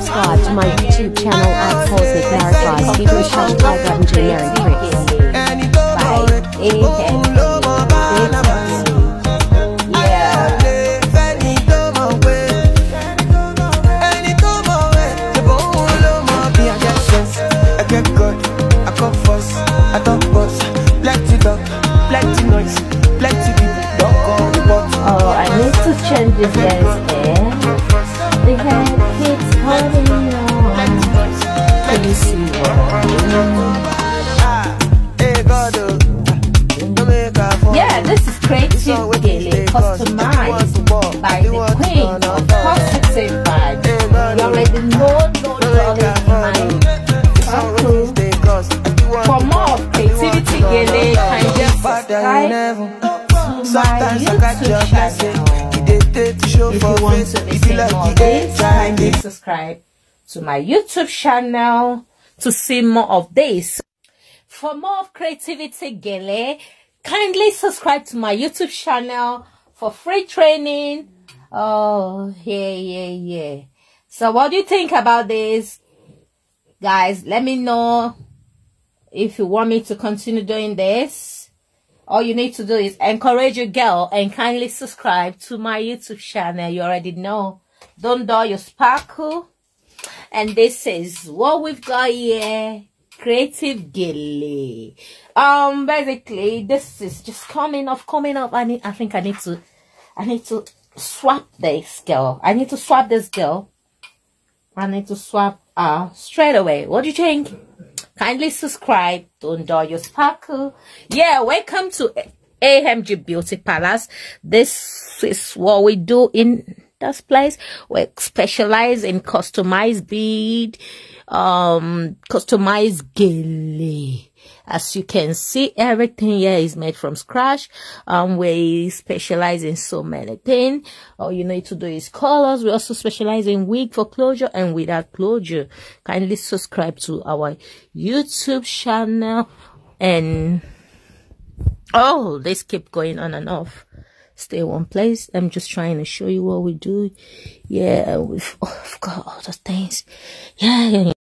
subscribe to my YouTube channel at Cosmic Marathon. Chris. plenty people don come report. Oh, I need to change this guy's Yeah, this is Creative Gele, customized by the Queen of Positive Vibes. You already know, know, know this my circle. For more of Creativity Gele, can just subscribe to my Sometimes I catch YouTube channel. It dey take If you want to It be listen more you of this, kindly subscribe to my YouTube channel to see more of this. For more of Creativity Gele, kindly subscribe to my YouTube channel for free training. Oh, yeah, yeah, yeah. So what do you think about this? Guys, let me know if you want me to continue doing this. All you need to do is encourage your girl and kindly subscribe to my YouTube channel. You already know. Don't dull your sparkle. And this is what we've got here. Creative Gele. Um, basically, this is just coming off, coming up. I need, I think I need to, I need to swap this girl. I need to swap this girl. I need to swap uh straight away. What do you think? Kindly subscribe. Don't dull your sparkle. Yeah, welcome to AMG Beauty Palace. This is what we do in this place. We specialize in customized bead, um, customized gele. As you can see, everything here is made from scratch. Um, we specialize in so many things. All you need to do is colors. We also specialize in wig for closure and without closure. Kindly subscribe to our YouTube channel and oh, this keep going on and off. Stay one place. I'm just trying to show you what we do. Yeah, we've, oh, I've got all the things. Yeah.